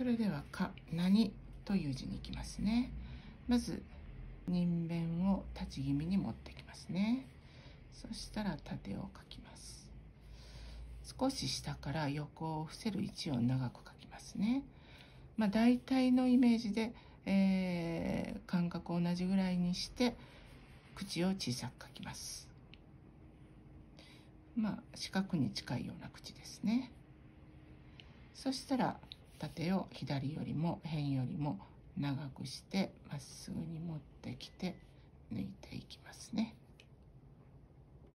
それでは「か」「何」という字に行きますね。まず人弁を立ち気味に持ってきますね。そしたら縦を書きます。少し下から横を伏せる位置を長く書きますね。まあ大体のイメージで、えー、間隔を同じぐらいにして口を小さく書きます。まあ四角に近いような口ですね。そしたら縦を左よりも辺よりも長くしてまっすぐに持ってきて抜いていきます。